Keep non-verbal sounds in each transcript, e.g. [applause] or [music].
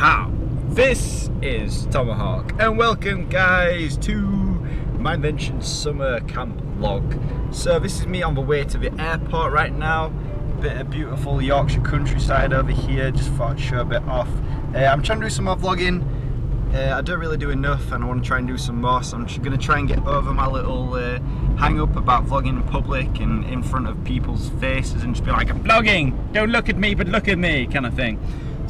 How? This is Tomohawk, and welcome, guys, to Minevention summer camp vlog. So, this is me on the way to the airport right now. Bit of beautiful Yorkshire countryside over here. Just thought I'd show a bit off. Uh, I'm trying to do some more vlogging. Uh, I don't really do enough and I want to try and do some more so I'm just going to try and get over my little uh, hang up about vlogging in public and in front of people's faces and just be like I'm vlogging, don't look at me but look at me kind of thing.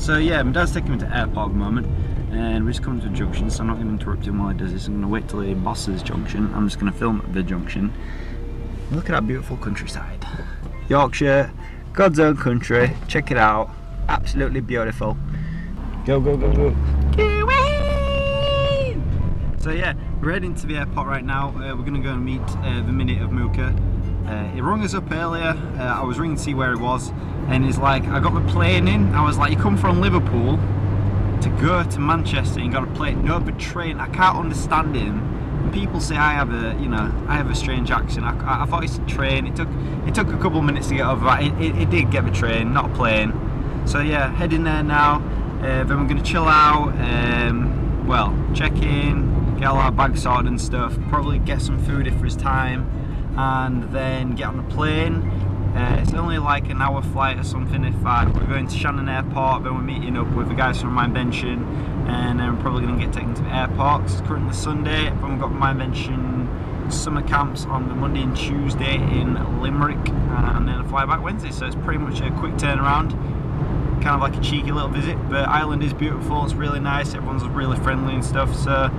So yeah, my dad's taking me to airport at the moment and we're just coming to a junction so I'm not going to interrupt him while he does this. I'm going to wait till he bosses junction. I'm just going to film at the junction. Look at that beautiful countryside. Yorkshire, God's own country, check it out. Absolutely beautiful. Go, go, go, go. So yeah, we're heading to the airport right now. Uh, we're going to go and meet uh, the Minute of Mooka. Uh, he rung us up earlier. Uh, I was ringing to see where he was, and he's like, "I got the plane in." I was like, "You come from Liverpool to go to Manchester and got a plane? No, but train. I can't understand him." People say I have a, you know, I have a strange accent. I, I thought it's a train. It took, it took a couple of minutes to get over that. It, it, it did get the train, not a plane. So yeah, heading there now. Uh, then we're to chill out. Um, well, check in, get all our bags sorted and stuff, probably get some food if there's time, and then get on the plane. Uh, it's only like an hour flight or something if uh, we're going to Shannon Airport, then we're meeting up with the guys from Minevention, and then we're probably going to get taken to the airport. It's currently Sunday, then we've got Minevention summer camps on the Monday and Tuesday in Limerick, and then a fly back Wednesday, so it's pretty much a quick turnaround kind of like a cheeky little visit but Ireland is beautiful it's really nice everyone's really friendly and stuff so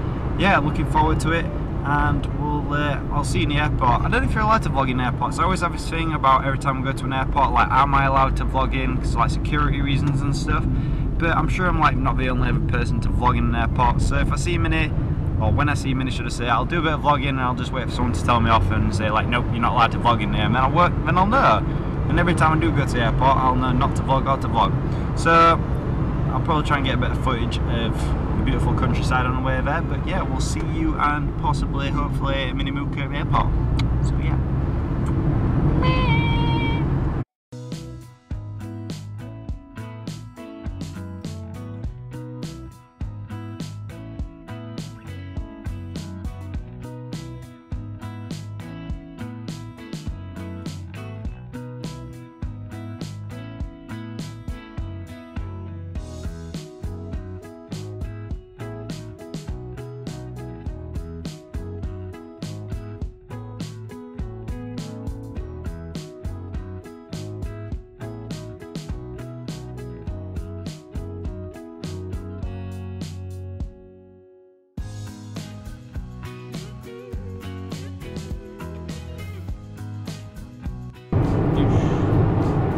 yeah, looking forward to it. And we'll, uh, I'll see you in the airport. I don't know if you're allowed to vlog in airports. I always have this thing about every time I go to an airport, like, am I allowed to vlog in? Because like security reasons and stuff. But I'm sure I'm like not the only other person to vlog in an airport. So if I see Minnie, or when I see Minnie, should I say, I'll do a bit of vlogging and I'll just wait for someone to tell me off and say like, nope, you're not allowed to vlog in there. And then I'll work, then I'll know. And every time I do go to the airport, I'll know not to vlog or to vlog. So I'll probably try and get a bit of footage of the beautiful countryside on the way there. But yeah, we'll see you and possibly, hopefully, Minimuka Airport. So yeah.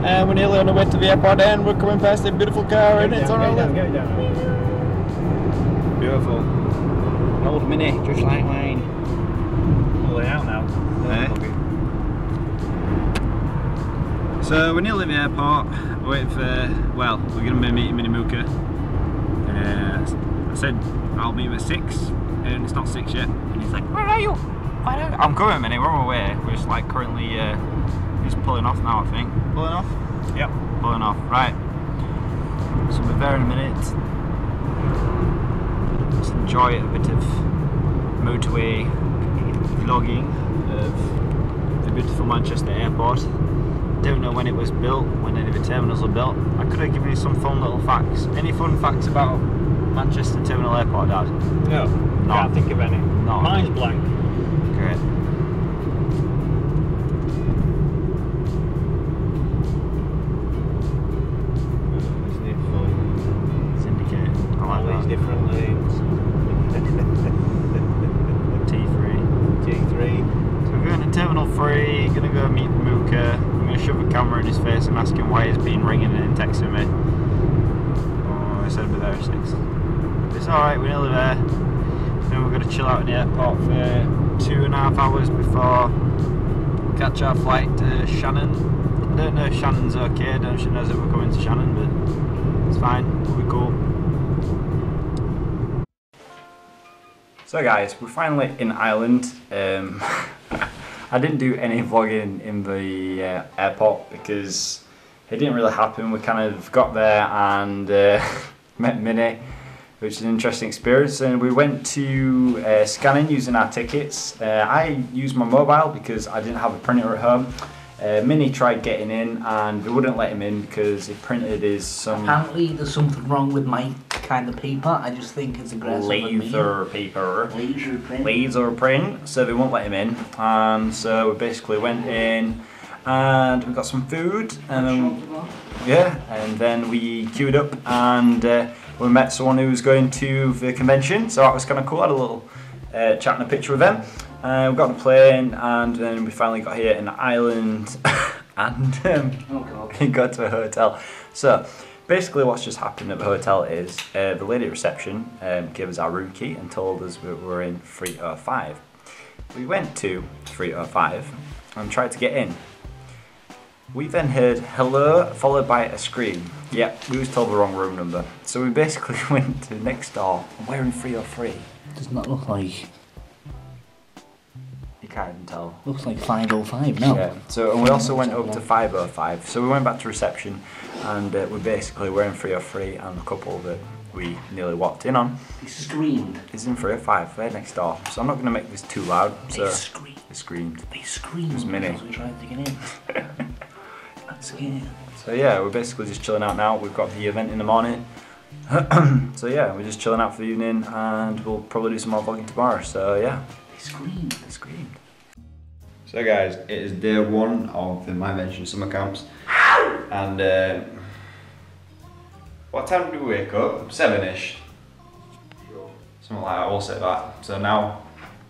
And we're nearly on the way to the airport and we're coming past a beautiful car and it's on our left. Beautiful. An old mini, just like mine. All the way out now. Eh? So we're nearly at the airport. We're waiting for, well, we're going to be meeting Minimuka. Uh, I said I'll meet him at 6 and it's not 6 yet. And he's like, where are you? Where are you? I'm coming, Minnie, we're on our way. We're just like currently, uh, he's pulling off now, I think. Pulling off? Yep. Pulling off, right. So we're there in a minute. Just enjoy a bit of motorway vlogging of the beautiful Manchester airport. Don't know when it was built, when any of the terminals were built. I could have given you some fun little facts. Any fun facts about Manchester Terminal Airport, Dad? No. No. Can't think of any. No. Mine's blank. Great. Shove a camera in his face and ask him why he's been ringing and texting me. Oh, I said we're there at 6. It's alright, we're nearly there. Then we're going to chill out in the airport for two and a half hours before catch our flight to Shannon. I don't know if Shannon's okay, I don't know if she knows that we're coming to Shannon, but it's fine, we'll be cool. So guys, we're finally in Ireland. Um, [laughs] I didn't do any [laughs] vlogging in the uh, airport because it didn't really happen. We kind of got there and uh, [laughs] met Minnie, which is an interesting experience. And we went to uh, scanning using our tickets. Uh, I used my mobile because I didn't have a printer at home. Uh, Minnie tried getting in and they wouldn't let him in because he printed his some Apparently, there's something wrong with my kind of paper. I just think it's aggressive. laser paper. Laser print. laser print, so they won't let him in. And so we basically went in and we got some food and then, yeah, and then we queued up and uh, we met someone who was going to the convention, so that was kind of cool. I had a little uh, chat and a picture with them. Uh, we got on the plane and then we finally got here in Ireland [laughs] and um, Oh [laughs] got to a hotel. So basically, what's just happened at the hotel is uh, the lady reception um, gave us our room key and told us we were in 305. We went to 305 and tried to get in. We then heard hello followed by a scream. Yep, we was told the wrong room number. So we basically [laughs] went to next door and we're in 303. Does not look like. You can't even tell. Looks like 505 now. Yeah. So and we also went up to 505. So we went back to reception, and uh, we basically were in 303, and the couple that we nearly walked in on They screamed. is in 305. They're next door. So I'm not going to make this too loud. So They screamed. they screamed. They screamed. It was Minnie. As we tried to get in. [laughs] I'm scared. So yeah, we're basically just chilling out now. We've got the event in the morning. [clears throat] so yeah, we're just chilling out for the evening, and we'll probably do some more vlogging tomorrow. So yeah, They screamed. they screamed. So guys, it is day one of the Minevention summer camps, and uh, what time did we wake up? Seven-ish. Something like that. I will say that. So now,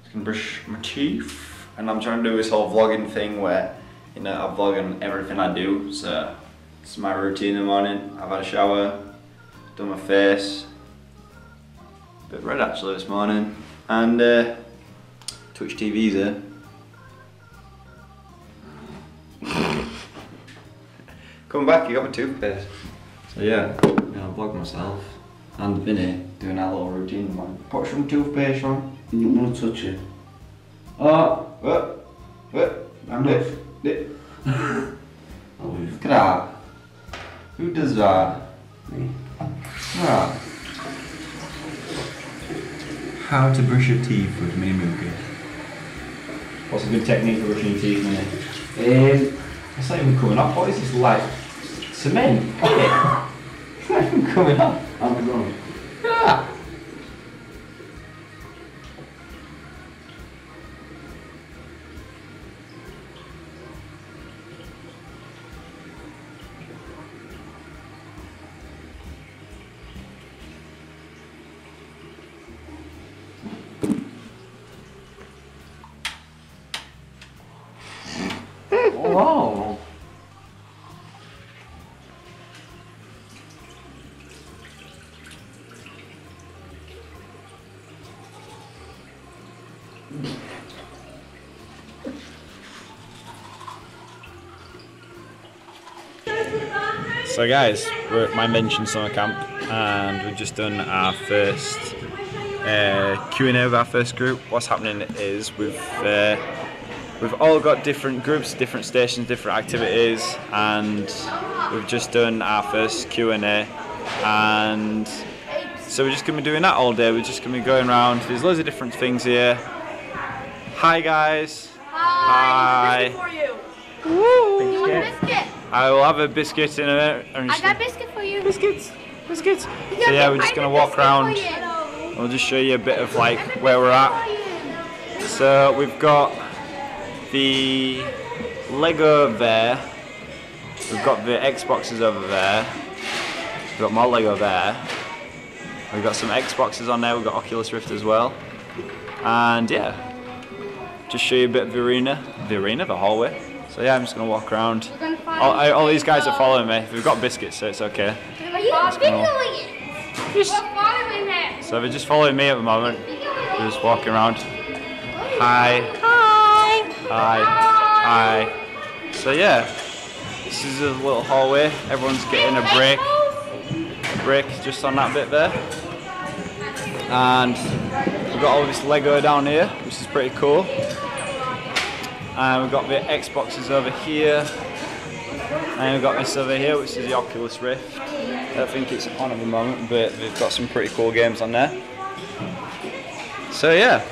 I'm gonna brush my teeth, and I'm trying to do this whole vlogging thing where, you know, I vlog on everything I do. So it's my routine in the morning. I've had a shower, done my face, bit red actually this morning, and uh, Twitch TV's here. Coming back, you got my toothpaste. So yeah, I'm gonna vlog myself and Vinny doing our little routine. Man. Put some toothpaste on. You want to touch it? Oh, what? What? I'm it. Oh, [laughs] Look at that. Who does that? Me. Ah. How to brush your teeth with me, Mookie. What's a good technique for brushing your teeth, Minnie? Um, it's not even coming up. What is this like? Cement? isn't [laughs] it? it's not even coming off. I'm going. Ah. Oh. So guys, we're at Minevention summer camp and we've just done our first uh, Q&A with our first group. What's happening is we've uh, we've all got different groups, different stations, different activities and we've just done our first Q&A and so we're just going to be doing that all day. We're just going to be going around. There's loads of different things here. Hi guys. Hi. Hi. For you. Woo. You want a biscuit? I will have a biscuit in a minute. I'm I just got biscuit for you. biscuits. Biscuits. You So yeah, we're just gonna walk around. biscuit for you. I'll just show you a bit of like where we're at. So we've got the Lego there. We've got the Xboxes over there. We've got more Lego there. We've got some Xboxes on there. We've got Oculus Rift as well. And yeah, just show you a bit of the arena, the arena, the hallway. So yeah, I'm just gonna walk around. We're gonna find All, I- all these guys are following me. We've got biscuits, so it's okay. Are you wiggling it? We're following him. So they're just following me at the moment. We're just walking around. Hi. Hi. Hi. Hi. So yeah, this is a little hallway. Everyone's getting a break. A break just on that bit there. And we've got all this Lego down here, which is pretty cool. And we've got the Xboxes over here. And we've got this over here, which is the Oculus Rift. I don't think it's on at the moment, but they've got some pretty cool games on there. So yeah,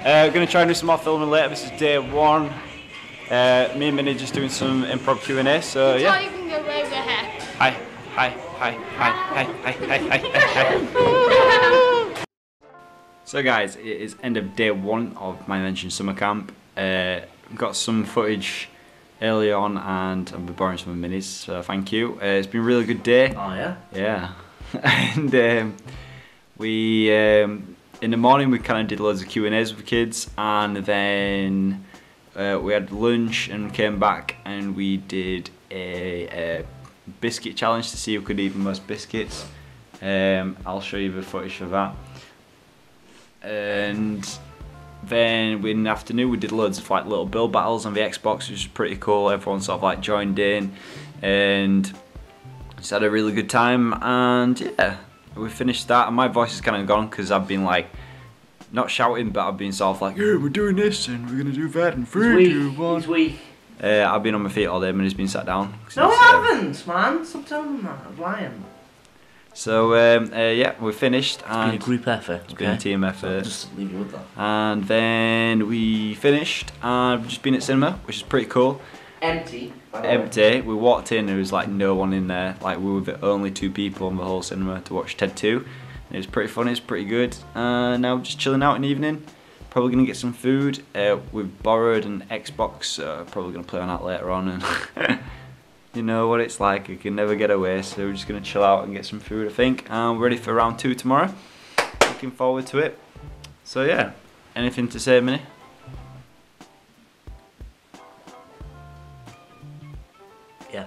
uh, we're gonna try and do some more filming later. This is day one. Uh, me and Minnie just doing some improv Q and A. So yeah. how you can go over. Hi, hi, hi, hi, hi, hi, hi, hi, hi, hi. So guys, it is end of day one of my mentioned summer camp. Uh, got some footage early on and be borrowing some minis, so thank you. Uh, it's been a really good day. Oh yeah. Yeah. [laughs] and um, we, um, in the morning we kind of did loads of Q&As with the kids and then uh, we had lunch and came back and we did a, a biscuit challenge to see who could eat the most biscuits. Um, I'll show you the footage of that. And then in the afternoon we did loads of like little build battles on the Xbox, which was pretty cool. Everyone sort of like joined in and just had a really good time. And yeah, we finished that. And my voice is kind of gone because I've been like not shouting, but I've been sort of like, yeah, we're doing this and we're gonna do that and three, two, one. He's weak. Uh, I've been on my feet all day, and he's been sat down. No, I haven't, man. Stop telling them that. I'm lying. So um, uh, yeah, we finished It's been a and group effort. it's been a team effort. Just leave you with that. And then we finished and we've just been at cinema, which is pretty cool. Empty. by the way. Empty. We walked in, there was like no one in there. Like we were the only two people in the whole cinema to watch Ted 2. It was pretty funny, it's pretty good. And now we're just chilling out in the evening. Probably gonna get some food. Uh, we've borrowed an Xbox, so probably gonna play on that later on. [laughs] You know what it's like, you can never get away, so we're just gonna chill out and get some food, I think. And we're ready for round two tomorrow. Looking forward to it. So yeah, anything to say, Minnie? Yeah.